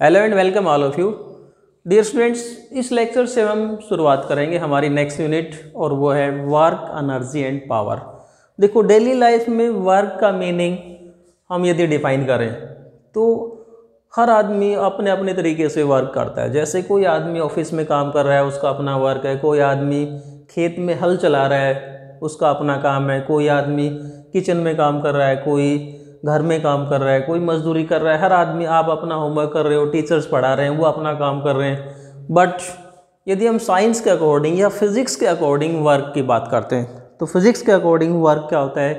Hello and welcome all of you dear students इस lecture से हम शुरुआत करेंगे हमारी नेक्स्ट यूनिट और वो है वर्क एनर्जी एंड पावर देखो डेली लाइफ में वर्क का मीनिंग हम यदि डिफाइन करें तो हर आदमी अपने अपने तरीके से वर्क करता है। जैसे कोई आदमी ऑफ़िस में काम कर रहा है, उसका अपना वर्क है। कोई आदमी खेत में हल चला रहा है, उसका अपना काम है। कोई आदमी किचन में काम कर रहा है, कोई घर में काम कर रहा है, कोई मजदूरी कर रहा है, हर आदमी आप अपना होमवर्क कर रहे हो टीचर्स पढ़ा रहे हैं, वो अपना काम कर रहे हैं। बट यदि हम साइंस के अकॉर्डिंग या फिज़िक्स के अकॉर्डिंग वर्क की बात करते हैं तो फिज़िक्स के अकॉर्डिंग वर्क क्या होता है?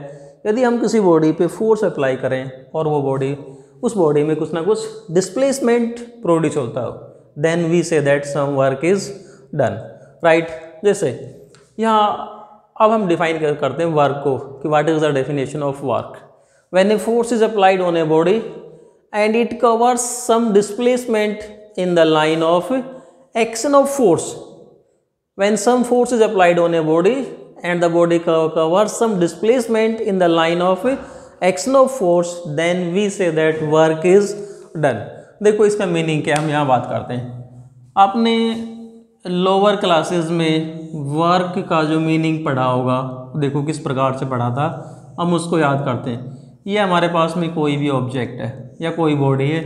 यदि हम किसी बॉडी पे फोर्स अप्लाई करें और वो बॉडी उस बॉडी में कुछ ना कुछ डिस्प्लेसमेंट प्रोड्यूस होता हो then we say that some work is done right जैसे यहाँ, अब हम डिफाइन करते हैं वर्क को कि what is the definition of work when a force is applied on a body and it covers some displacement in the line of action of force when some force is applied on a body and the body covers some displacement in the line of action of force then we say that work is done देखो इसका meaning क्या हम यहाँ बात करते हैं आपने lower classes में वर्क का जो मीनिंग पढ़ा होगा देखो किस प्रकार से पढ़ा था हम उसको याद करते हैं ये हमारे पास में कोई भी ऑब्जेक्ट है, या कोई बॉडी है,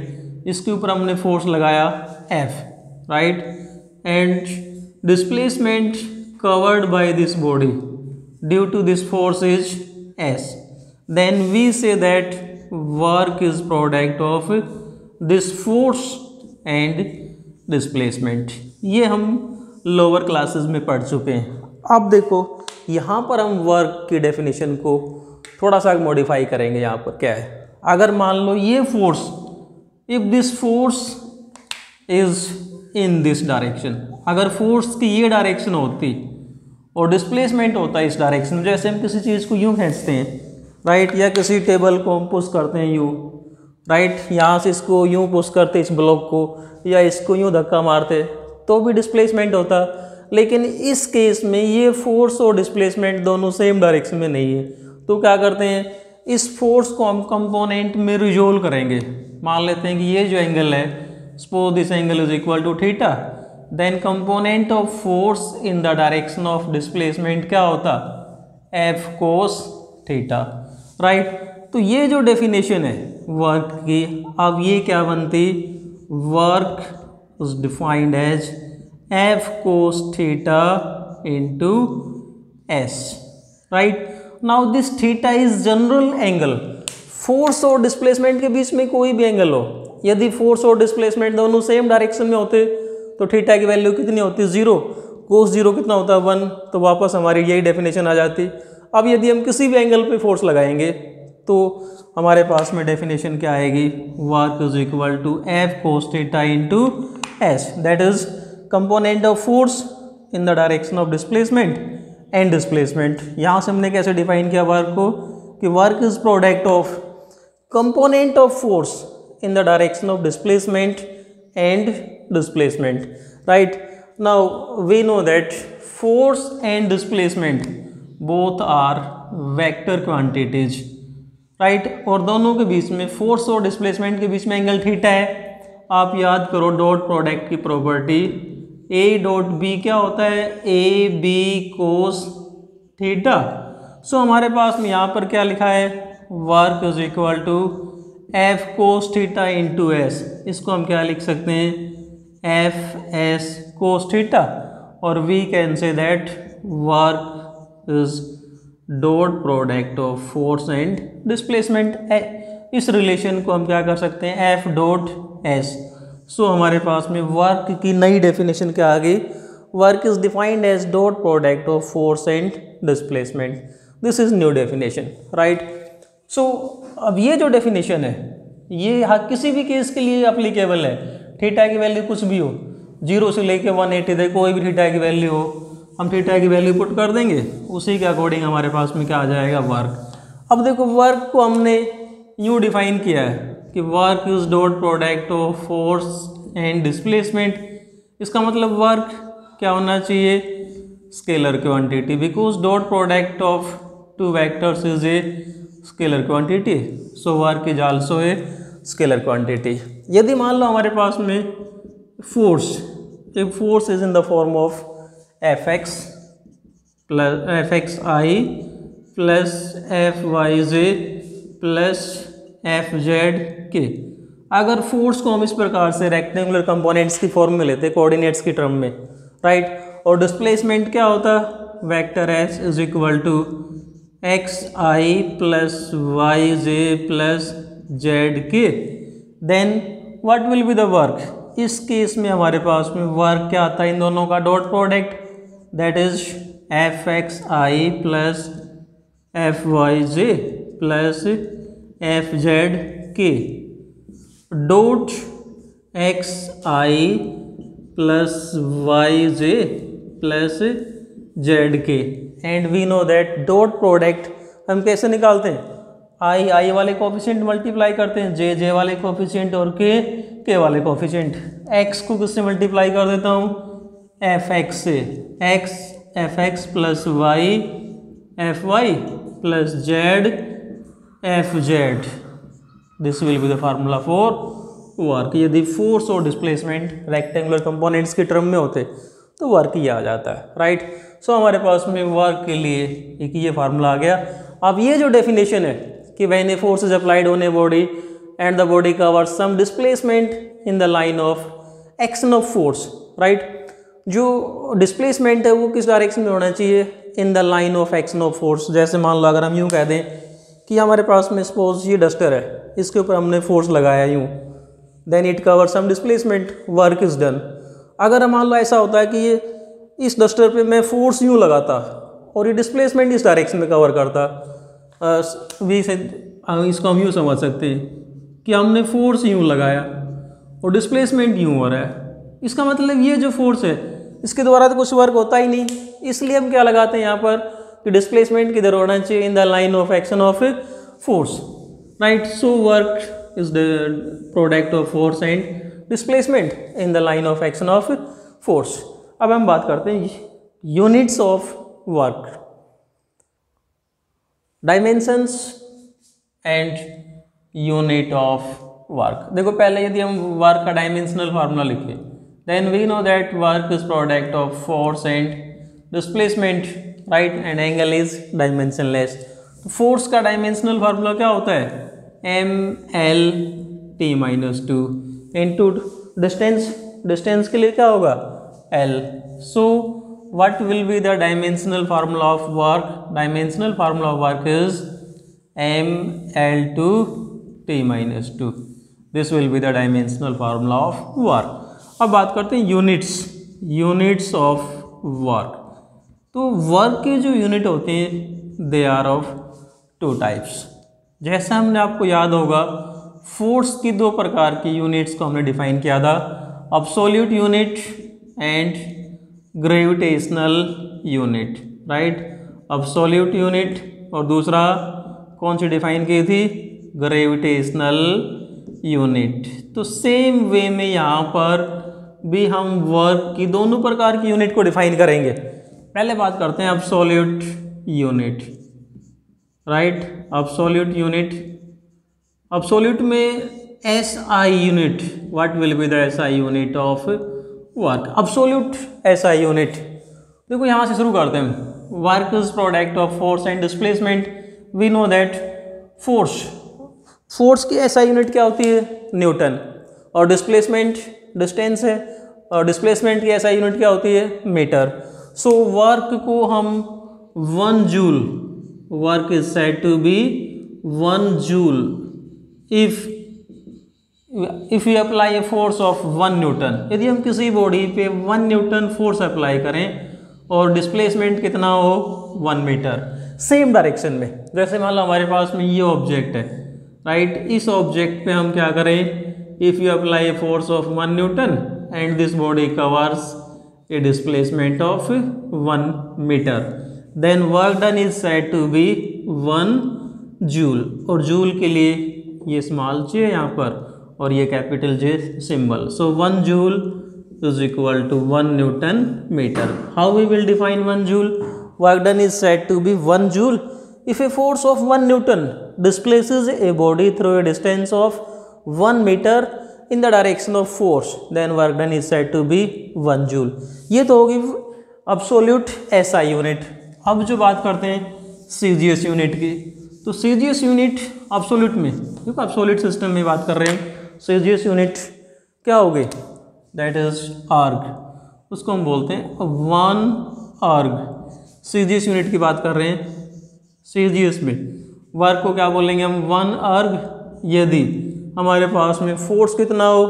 इसके ऊपर हमने फोर्स लगाया F right and displacement covered by this body due to this force is S then we say that work is product of this force and displacement ये हम लोअर क्लासेस में पढ़ चुके हैं। अब देखो, यहाँ पर हम वर्क की डेफिनेशन को थोड़ा सा मॉडिफाई करेंगे यहाँ पर। क्या है? अगर मान लो ये force if this force is in this direction अगर फोर्स की ये डायरेक्शन होती और डिस्प्लेसमेंट होता है इस डायरेक्शन में, जैसे हम किसी चीज़ को यूँ खींचते हैं राइट या किसी टेबल को हम पुश करते हैं यूँ राइट यहाँ से इसको यूँ पुश करते इस ब्लॉक को, या इसको यूँ धक्का मारते तो भी डिस्प्लेसमेंट होता। लेकिन इस केस में ये फोर्स और डिस्प्लेसमेंट दोनों सेम डायरेक्शन में नहीं है। तो क्या करते हैं, इस फोर्स को हम कंपोनेंट में रिजोल्व करेंगे। मान लेते हैं कि ये जो एंगल है suppose this angle is equal to theta then component of force in the direction of displacement क्या होता? एफ़ कोस थीटा राइट तो ये जो डेफिनेशन है वर्क की, अब ये क्या बनती? Work is defined as F cos theta into S right now this theta is general angle force और डिस्प्लेसमेंट के बीच में कोई भी एंगल हो। यदि फोर्स और डिस्प्लेसमेंट दोनों सेम डायरेक्शन में होते तो थीटा की वैल्यू कितनी होती? ज़ीरो कोस ज़ीरो कितना होता? है वन तो वापस हमारी यही डेफिनेशन आ जाती। अब यदि हम किसी भी एंगल पे फोर्स लगाएँगे तो हमारे पास में डेफिनेशन क्या आएगी? Work is equal to F cos theta into S that is component of force in the direction of displacement and displacement यहाँ से हमने कैसे डिफाइन किया वर्क को? कि work is product of component of force in the direction of displacement and displacement right now we know that force and displacement both are vector quantities right और दोनों के बीच में फोर्स और डिस्प्लेसमेंट के बीच में एंगल थीटा है। आप याद करो डॉट प्रोडक्ट की प्रॉपर्टी ए डॉट बी क्या होता है? A B cos theta so हमारे पास में यहाँ पर क्या लिखा है? Work is equal to F cos theta into S इसको हम क्या लिख सकते हैं? एफ़ एस कोस थीटा और we can say that work is dot product of force and displacement इस रिलेशन को हम क्या कर सकते हैं? एफ़ डॉट एस सो हमारे पास में वर्क की नई डेफिनेशन क्या आ गई work is defined as dot product of force and displacement this is new definition right so अब ये जो डेफिनेशन है, ये हाँ किसी भी केस के लिए अप्लीकेबल है। थीटा की वैल्यू कुछ भी हो। ज़ीरो से लेके वन एटी तक कोई भी थीटा की वैल्यू हो, हम थीटा की वैल्यू पुट कर देंगे। उसी के अकॉर्डिंग हमारे पास में क्या आ जाएगा वर्क अब देखो वर्क को हमने यूँ डिफाइन किया है। कि work is dot product of force and displacement इसका मतलब वर्क क्या होना चाहिए? Scalar quantity because dot product of two vectors is a scalar quantity so work is also a scalar quantity यदि मान लो हमारे पास में force if force is in the form of fx plus fx i plus fyj plus Z K अगर force को हम इस प्रकार से रेक्टेंगुलर कंपोनेंट्स की फॉर्म में लेते हैं कोऑर्डिनेट्स की टर्म में राइट और डिस्प्लेसमेंट क्या होता? Vector S is equal to X I plus Y J plus Z K then what will be the work इस केस में हमारे पास में वर्क क्या आता है? इन दोनों का dot product that is F X I plus F Y J plus F Z K dot X I plus Y J plus Z K and we know that dot product हम कैसे निकालते हैं? आई आई वाले कोफिशिएंट मल्टीप्लाई करते हैं जे जे वाले coefficient और के के वाले कोफिशिएंट एक्स को किससे मल्टीप्लाई कर देता हूँ? एफ़ एक्स से। X F X plus Y F Y plus Z F Z this will be the formula for work यदि फोर्स और डिस्प्लेसमेंट रेक्टेंगुलर कंपोनेंट्स के टर्म में होते तो वर्क ये आ जाता है राइट सो so, हमारे पास में वर्क के लिए एक ये फार्मूला आ गया। अब ये जो डेफिनेशन है कि when a force is applied on a body and the body covers some displacement in the line of action of force right? जो डिस्प्लेसमेंट है वो किस डायरेक्शन में होना चाहिए? In the line of action of force जैसे मान लो अगर हम यूँ कह दें कि हमारे पास में सपोज़ ये डस्टर है, इसके ऊपर हमने फोर्स लगाया यूँ then it cover some displacement work is done अगर मान लो ऐसा होता है कि ये इस डस्टर पे मैं फोर्स यूँ लगाता और ये डिस्प्लेसमेंट इस डायरेक्शन में कवर करता वी से इसको हम यूँ समझ सकते हैं कि हमने फोर्स यूँ लगाया और डिस्प्लेसमेंट यूँ हो रहा है। इसका मतलब ये जो फोर्स है, इसके द्वारा तो कुछ वर्क होता ही नहीं, इसलिए हम क्या लगाते हैं यहाँ पर? कि डिस्प्लेसमेंट किधर होना चाहिए in the line of action of force right so work is the product of force and displacement in the line of action of force अब हम बात करते हैं units of work dimensions and unit of work देखो, पहले यदि हम work का डायमेंशनल फार्मूला लिखें then we know that work is product of force and displacement right and angle is dimensionless तो फोर्स का डायमेंशनल फार्मूला क्या होता है? M L T minus two in two distance distance के लिए क्या होगा? L so what will be the dimensional formula of work dimensional formula of work is M L two T minus two this will be the dimensional formula of work अब बात करते हैं units units of work तो work के जो unit होते हैं they are of two types जैसा हमने आपको याद होगा फोर्स की दो प्रकार की यूनिट्स को हमने डिफाइन किया था absolute unit and gravitational unit right absolute unit और दूसरा कौन सी डिफाइन की थी? ग्रेविटेशनल यूनिट तो सेम वे में यहाँ पर भी हम वर्क की दोनों प्रकार की यूनिट को डिफाइन करेंगे। पहले बात करते हैं absolute unit right absolute unit absolute में S I unit what will be the S I unit of work absolute S I unit देखो यहाँ से शुरू करते हैं। Work is product of force and displacement we know that force force की ऐसा unit क्या होती है? न्यूटन और डिस्प्लेसमेंट डिस्टेंस है। और डिस्प्लेसमेंट की ऐसा यूनिट क्या होती है? मीटर सो so, वर्क को हम one joule work is said to be one joule if if you apply a force of one newton यदि हम किसी बॉडी पे वन न्यूटन फोर्स अप्लाई करें और डिस्प्लेसमेंट कितना हो? वन मीटर सेम डायरेक्शन में. जैसे मान लो हमारे पास में ये ऑब्जेक्ट है राइट right? इस ऑब्जेक्ट पे हम क्या करें? If you apply a force of one newton and this body covers a displacement of one metre then work done is set to be one joule और जूल के लिए ये स्मॉल जे यहाँ पर और ये capital J symbol so one joule is equal to one newton metre how we will define one joule work done is said to be 1 joule if a force of 1 newton displaces a body through a distance of one metre in the direction of force then work done is said to be one joule ये तो होगी absolute I unit अब जो बात करते हैं सी G S unit की तो C G S unit absolute में क्योंकि अब्सोल्यूट सिस्टम में बात कर रहे हैं। सी जी एस यूनिट क्या होगी दैट इज़ आर्ग उसको हम बोलते हैं one erg C G S unit की बात कर रहे हैं। सी जी एस में। वर्क को क्या बोलेंगे हम? वन अर्ग यदि। हमारे पास में फोर्स कितना हो?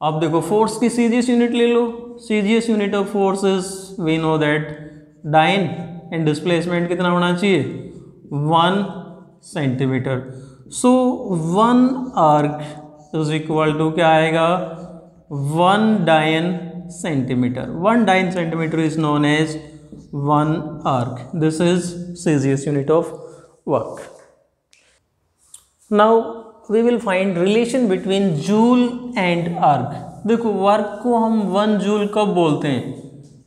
आप देखो फोर्स की सी जी एस यूनिट ले लो। C G S unit of force is we know that dyne and displacement कितना होना चाहिए? One centimetre so one erg is equal to क्या आएगा? One dyne centimetre one dyne centimetre is known as one erg this is CGS unit of work now we will find relation between joule and erg देखो work को हम one joule कब बोलते हैं?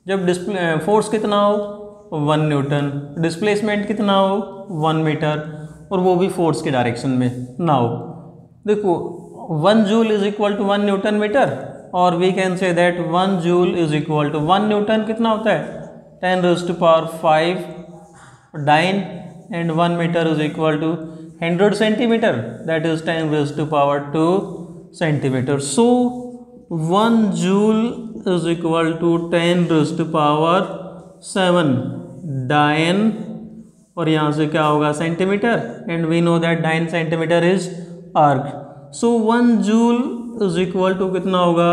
जब display force कितना हो? One newton displacement कितना हो? वन मीटर और वो भी फोर्स के डायरेक्शन में, ना हो। देखो one joule is equal to one newton metre और we can say that one joule is equal to one newton कितना होता है? Ten raise to power five dyne and one metre is equal to hundred centimetre that is ten raise to power two centimetre so one joule is equal to ten raise to power seven dyne और यहाँ से क्या होगा? Centimetre and we know that dyne centimetre is erg so one joule is equal to कितना होगा?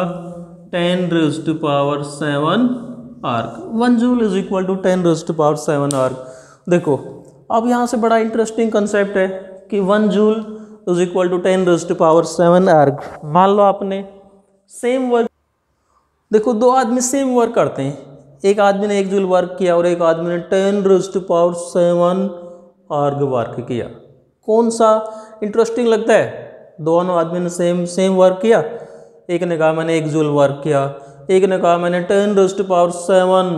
Ten raise to power seven erg one joule is equal to ten raise to power seven erg देखो, अब यहाँ से बड़ा interesting concept है। कि one joule is equal to ten raise to power seven erg मान लो आपने सेम वर्क देखो, दो आदमी सेम वर्क करते हैं। एक आदमी ने एक जूल वर्क किया और एक आदमी ने ten raise to power seven erg work किया। कौन सा इंटरेस्टिंग लगता है? दोनों आदमी ने सेम सेम वर्क किया। एक ने कहा, मैंने एक जूल वर्क किया। एक ने कहा, मैंने ten raise to power seven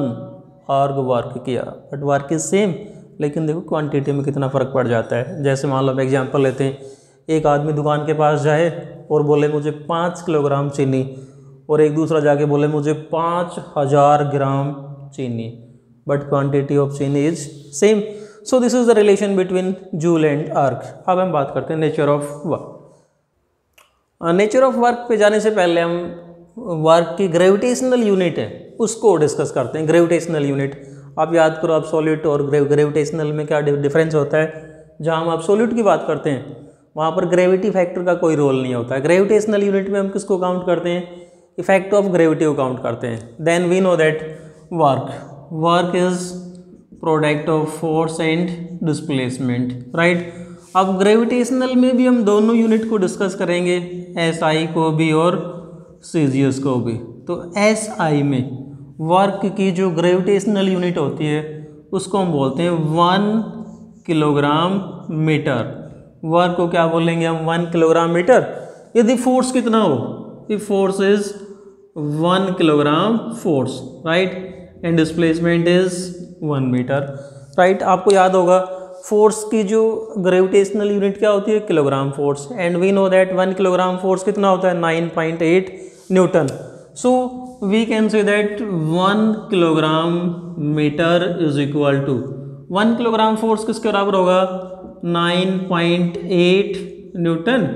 erg work किया। बट वर्क इज़ सेम लेकिन देखो क्वांटिटी में कितना फ़र्क पड़ जाता है। जैसे मान लो हम एग्जांपल लेते हैं, एक आदमी दुकान के पास जाए और बोले, मुझे पाँच किलोग्राम चीनी। और एक दूसरा जाके बोले, मुझे पाँच हज़ार ग्राम चीनी। बट क्वांटिटी ऑफ़ चीनी is same so this is the relation between joule and erg अब हम बात करते हैं nature of work nature of work पे जाने से पहले हम वर्क की ग्रेविटेशनल यूनिट है, उसको डिस्कस करते हैं ग्रेविटेशनल यूनिट आप याद करो अब्सोल्यूट और ग्रेविटेशनल में क्या डिफरेंस होता है? जहाँ हम अब्सोल्यूट की बात करते हैं, वहाँ पर ग्रेविटी फैक्टर का कोई रोल नहीं होता है। ग्रेविटेशनल यूनिट में हम किसको काउंट करते हैं? इफ़ेक्ट ऑफ़ ग्रेविटी को काउंट करते हैं। Then we know that work work is product of force and displacement right अब ग्रेविटेशनल में भी हम दोनों यूनिट को डिस्कस करेंगे एस आई को भी और सी जी एस को भी। तो एस आई में वर्क की जो ग्रेविटेशनल यूनिट होती है, उसको हम बोलते हैं वन किलोग्राम मीटर। वर्क को क्या बोलेंगे हम? One kilogram metre. यदि फोर्स कितना हो? If force is one kilogram force right and displacement is one metre. Right आपको याद होगा फोर्स की जो ग्रेविटेशनल यूनिट क्या होती है? Kilogram force and we know that one kilogram force कितना होता है? Nine point eight newton so we can say that one kilogram metre is equal to one kilogram force किसके बराबर होगा? Nine point eight newton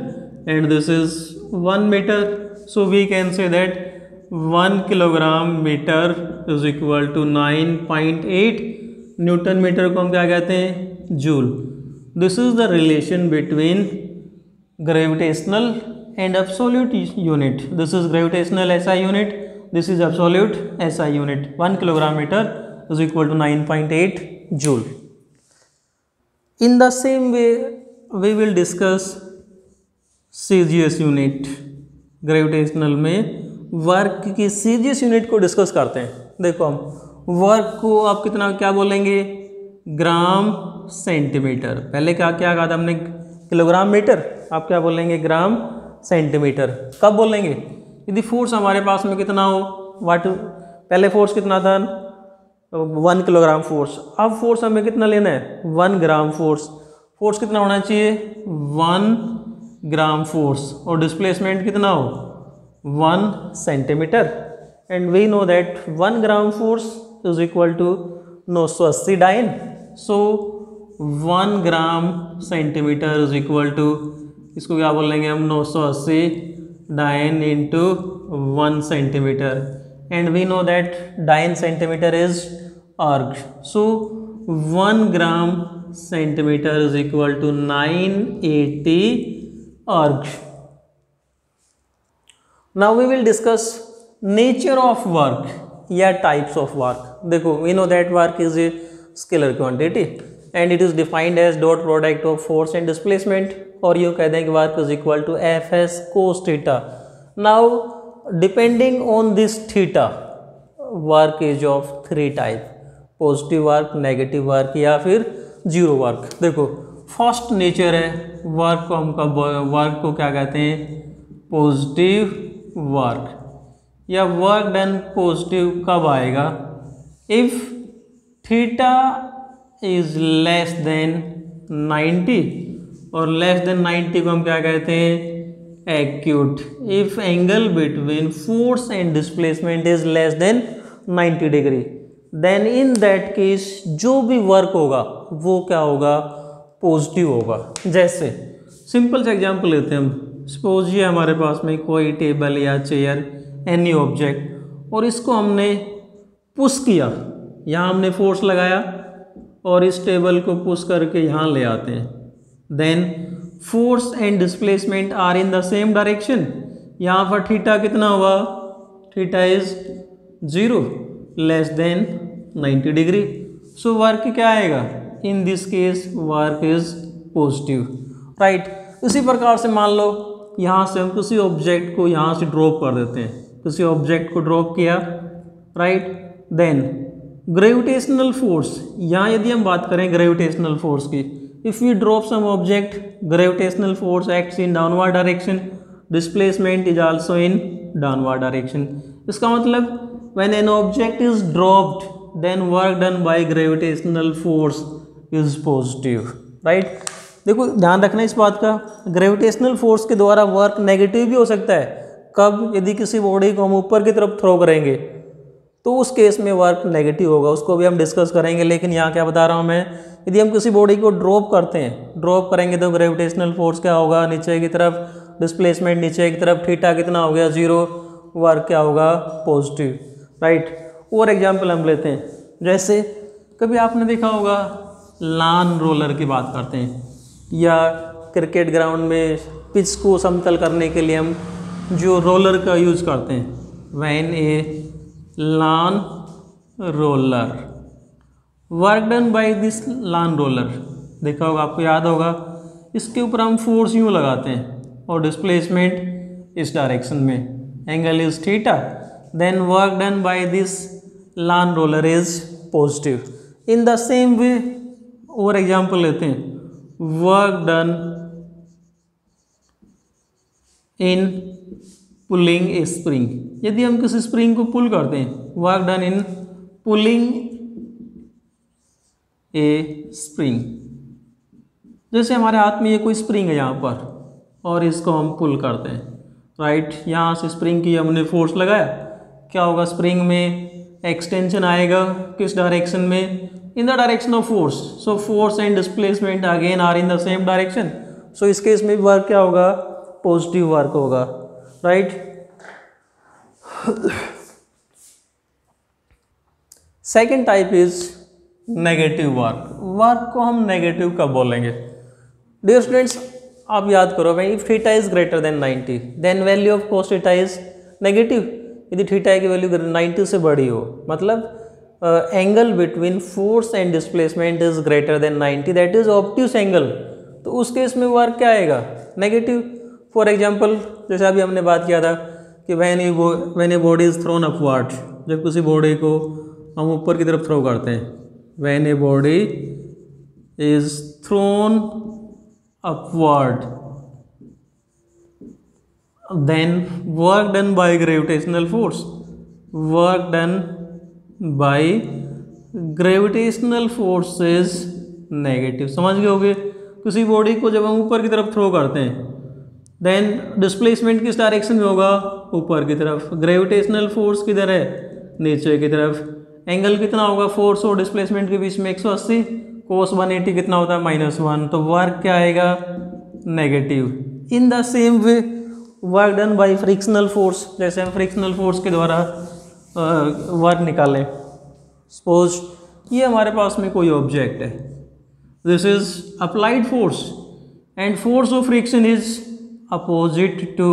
and this is one metre so we can say that one kilogram metre is equal to nine point eight newton metre को हम क्या कहते हैं? Joule this is the relation between gravitational and absolute unit this is gravitational SI unit this is absolute SI unit one kilogram metre is equal to nine point eight joule in the same way we will discuss C G S unit gravitational में work की C G S unit को discuss करते हैं। देखो हम work को आप कितना, क्या बोलेंगे? Gram centimetre. पहले क्या क्या कहा था हमने? Kilogram metre. आप क्या बोलेंगे? Gram centimetre. कब बोलेंगे? यदि फोर्स हमारे पास में कितना हो? वाट पहले फोर्स कितना था? वन किलोग्राम फोर्स अब फोर्स हमें कितना लेना है? वन ग्राम फोर्स फोर्स कितना होना चाहिए? वन ग्राम फोर्स और डिस्प्लेसमेंट कितना हो? One centimetre and we know that one gram force is equal to नौ सौ अस्सी dyne so one gram centimetre is equal to इसको क्या बोलेंगे हम? नौ सौ अस्सी dyne into one centimetre. And we know that dyne centimetre is erg so one gram centimetre is equal to nine eighty erg now we will discuss nature of work या types of work देखो we know that work is a scalar quantity and it is defined as dot product of force and displacement और यू कहते हैं कि work is equal to F S cos theta now depending on this theta work is of three type positive work negative work या फिर zero work देखो first nature है work को हम कब वर्क को क्या कहते हैं? पॉजिटिव वर्क या वर्क डन पॉजिटिव कब आएगा? If theta is less than 90 और लेस देन 90 को हम क्या कहते हैं? Acute if angle between force and displacement is less than 90 degree then in that case जो भी वर्क होगा, वो क्या होगा? पॉजिटिव होगा. जैसे सिंपल से एग्जांपल लेते हैं हम। सपोज़ ये हमारे पास में कोई टेबल या चेयर एनी ऑब्जेक्ट और इसको हमने पुश किया। यहाँ हमने फोर्स लगाया। और इस टेबल को पुश करके यहाँ ले आते हैं। Then force and displacement are in the same direction यहाँ पर थीटा कितना हुआ? Theta is zero less than 90 degree so work क्या आएगा? In this case work is positive right इसी प्रकार से मान लो, यहाँ से हम किसी ऑब्जेक्ट को यहाँ से ड्रॉप कर देते हैं। किसी ऑब्जेक्ट को ड्रॉप किया। राइट देन ग्रेविटेशनल फोर्स यहाँ यदि हम बात करें ग्रेविटेशनल फोर्स की if you drop some object gravitational force acts in downward direction displacement is also in downward direction इसका मतलब when an object is dropped then work done by gravitational force is positive right देखो, ध्यान रखना इस बात का gravitational force के द्वारा वर्क नेगेटिव भी हो सकता है, कब? यदि किसी बॉडी को हम ऊपर की तरफ़ थ्रो करेंगे तो उस केस में वर्क नेगेटिव होगा, उसको भी हम डिस्कस करेंगे, लेकिन यहाँ क्या बता रहा हूँ मैं, यदि हम किसी बॉडी को ड्रॉप करते हैं ड्रॉप करेंगे तो ग्रेविटेशनल फोर्स क्या होगा, नीचे की तरफ़ डिस्प्लेसमेंट नीचे की तरफ़ थीटा कितना हो गया ज़ीरो वर्क क्या होगा पॉजिटिव राइट और एग्ज़ाम्पल हम लेते हैं, जैसे कभी आपने देखा होगा लान रोलर की बात करते हैं, या क्रिकेट ग्राउंड में पिच को समतल करने के लिए हम जो रोलर का यूज़ करते हैं when a lawn roller work done by this lawn roller देखा होगा, आपको याद होगा, इसके ऊपर हम फोर्स यूँ लगाते हैं और डिस्प्लेसमेंट इस डायरेक्शन में। Angle is theta then work done by this lawn roller is positive in the same way और एग्ज़ाम्पल लेते हैं। Work done in pulling a spring यदि हम किसी स्प्रिंग को पुल करते हैं work done in pulling a spring जैसे हमारे हाथ में ये कोई स्प्रिंग है यहाँ पर, और इसको हम पुल करते हैं। राइट यहाँ से स्प्रिंग की हमने फोर्स लगाया। क्या होगा? स्प्रिंग में एक्सटेंशन आएगा। किस डायरेक्शन में? In the direction of force so force and displacement again are in the same direction so इस केस में वर्क क्या होगा? पॉजिटिव वर्क होगा। Right second type is negative work work को हम नेगेटिव कब बोलेंगे? डियर स्टूडेंट्स आप याद करो भाई if theta is greater than 90 then value of cos theta is negative यदि थीटा की वैल्यू नाइन्टी से बड़ी हो मतलब angle between force and displacement is greater than ninety that is obtuse angle तो उस केस में वर्क क्या आएगा? नेगेटिव फॉर एग्ज़ाम्पल जैसे अभी हमने बात किया था कि when a when a body is thrown upward जब किसी बॉडी को हम ऊपर की तरफ़ थ्रो करते हैं when a body is thrown upward then work done by gravitational force, work done by gravitational force is negative समझ गए होगे? किसी बॉडी को जब हम ऊपर की तरफ़ थ्रो करते हैं देन डिस्प्लेसमेंट किस डायरेक्शन में होगा? ऊपर की तरफ़। ग्रेविटेशनल फोर्स किधर है? नीचे की तरफ़। एंगल कितना होगा? फोर्स और डिस्प्लेसमेंट के बीच में 180 कोस 180 कितना होता है? माइनस वन तो वर्क क्या आएगा? Negative in the same way work done by frictional force जैसे हम फ्रिक्शनल फोर्स के द्वारा वर्क निकालें। सपोज़ ये हमारे पास में कोई ऑब्जेक्ट है। This is applied force and force of friction is opposite to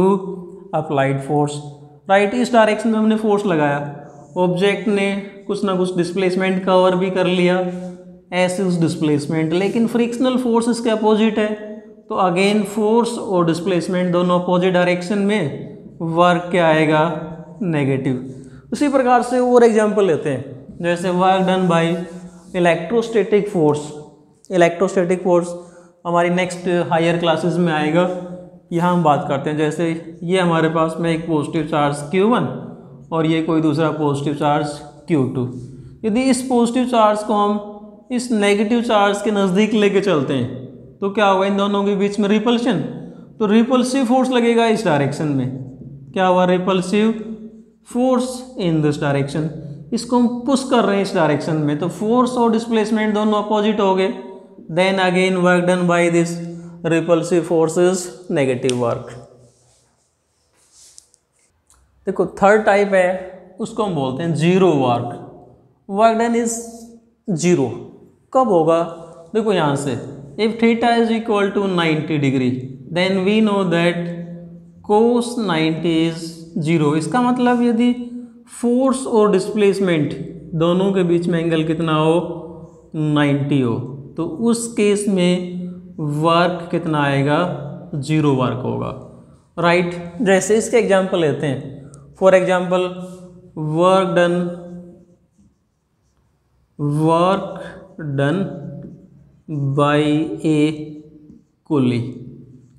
applied force right इस डायरेक्शन में हमने फोर्स लगाया। ऑब्जेक्ट ने कुछ ना कुछ डिस्प्लेसमेंट कवर भी कर लिया। एस इज़ डिस्प्लेसमेंट लेकिन फ्रिक्शनल फोर्स इसके अपोजिट है। तो अगेन फोर्स और डिस्प्लेसमेंट दोनों अपोजिट डायरेक्शन में वर्क क्या आएगा? नेगेटिव उसी प्रकार से और एग्जांपल लेते हैं। जैसे work done by electrostatic force electrostatic force हमारी नेक्स्ट हायर क्लासेस में आएगा। यहाँ हम बात करते हैं, जैसे ये हमारे पास में एक पॉजिटिव चार्ज Q1 और ये कोई दूसरा पॉजिटिव चार्ज Q2 यदि इस पॉजिटिव चार्ज को हम इस नेगेटिव चार्ज के नज़दीक लेके चलते हैं तो क्या होगा? इन दोनों के बीच में रिपल्शन तो रिपल्सिव फोर्स लगेगा इस डायरेक्शन में। क्या हुआ? Repulsive force in this direction इसको हम पुश कर रहे हैं इस डायरेक्शन में तो फोर्स और डिस्प्लेसमेंट दोनों अपोजिट हो गए। Then again work done by this repulsive force is negative work देखो थर्ड टाइप है, उसको हम बोलते हैं zero work work done is zero कब होगा? देखो यहाँ से। If theta is equal to 90 degree then we know that cos 90 is zero इसका मतलब यदि फोर्स और डिस्प्लेसमेंट दोनों के बीच में एंगल कितना हो? 90 हो। तो उस केस में वर्क कितना आएगा? ज़ीरो वर्क होगा। Right right? जैसे इसके एग्जांपल लेते हैं। For example work done work done by a कुली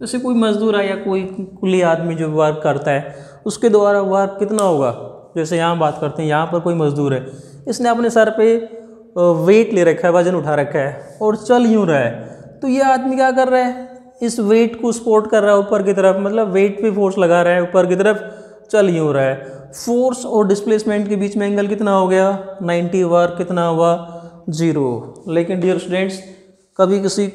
जैसे कोई मजदूर है या कोई कुली आदमी जो वर्क करता है, उसके द्वारा वर्क कितना होगा? जैसे यहाँ बात करते हैं, यहाँ पर कोई मजदूर है। इसने अपने सर पे वेट ले रखा है, वज़न उठा रखा है, और चल यूँ रहा है। तो ये आदमी क्या कर रहा है? इस वेट को सपोर्ट कर रहा है ऊपर की तरफ़ मतलब वेट पे फोर्स लगा रहा है ऊपर की तरफ़, चल ही हो रहा है। फोर्स और डिस्प्लेसमेंट के बीच में एंगल कितना हो गया? 90 वर्क कितना हुआ? ज़ीरो लेकिन डियर स्टूडेंट्स कभी किसी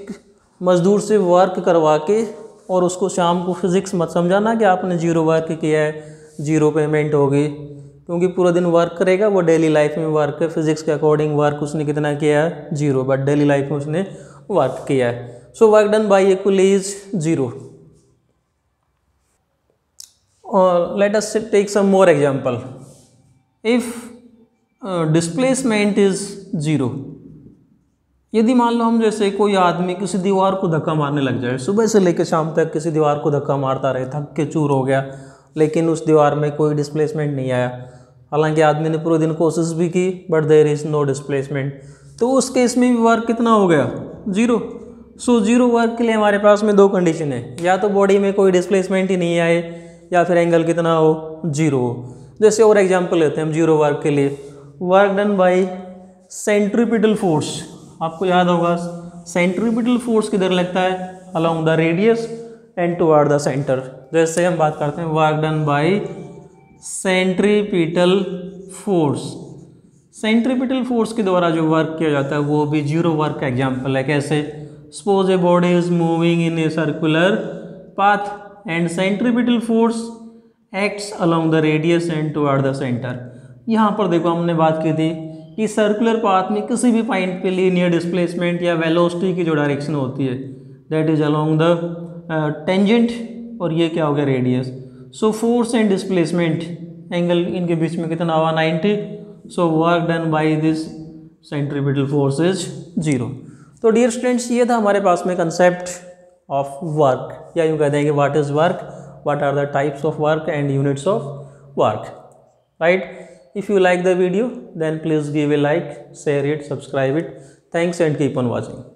मज़दूर से वर्क करवा के और उसको शाम को फिज़िक्स मत समझाना कि आपने ज़ीरो वर्क किया है ज़ीरो पेमेंट होगी। क्योंकि पूरा दिन वर्क करेगा, वो डेली लाइफ में वर्क फिज़िक्स के अकॉर्डिंग वर्क उसने कितना किया है? ज़ीरो बट डेली लाइफ में उसने वर्क किया है। So work done by equal is zero और let us take some more example if displacement is zero यदि मान लो हम जैसे कोई आदमी किसी दीवार को धक्का मारने लग जाए, सुबह से लेकर शाम तक किसी दीवार को धक्का मारता रहे, थक के चूर हो गया, लेकिन उस दीवार में कोई डिस्प्लेसमेंट नहीं आया। हालाँकि आदमी ने पूरे दिन कोशिश भी की but there is no displacement तो उस केस में भी वर्क कितना हो गया? ज़ीरो सो ज़ीरो वर्क के लिए हमारे पास में दो कंडीशन है। या तो बॉडी में कोई डिस्प्लेसमेंट ही नहीं आए, या फिर एंगल कितना हो? ज़ीरो हो जैसे और एग्ज़ाम्पल लेते हैं हम ज़ीरो वर्क के लिए। Work done by centripetal force आपको याद होगा सेंट्रीपिटल फोर्स किधर लगता है? Along the radius and toward the centre जैसे हम बात करते हैं work done by centripetal force centripetal force के द्वारा जो वर्क किया जाता है, वो भी ज़ीरो वर्क का एग्ज़ाम्पल है। कैसे? Suppose a body is moving in a circular path and centripetal force acts along the radius and toward the centre यहाँ पर देखो, हमने बात की थी कि सर्कुलर पाथ में किसी भी पॉइंट पे लीनियर डिस्प्लेसमेंट या वेलोसिटी की जो डायरेक्शन होती है that is along the tangent और ये क्या हो गया radius so force and displacement angle इनके बीच में कितना हुआ? 90 so work done by this centripetal force is zero तो डियर स्टूडेंट्स ये था हमारे पास में कंसेप्ट ऑफ़ वर्क या यूँ कह देंगे कि what is work what are the types of work and units of work right if you like the video then please give a like share it subscribe it thanks and keep on watching.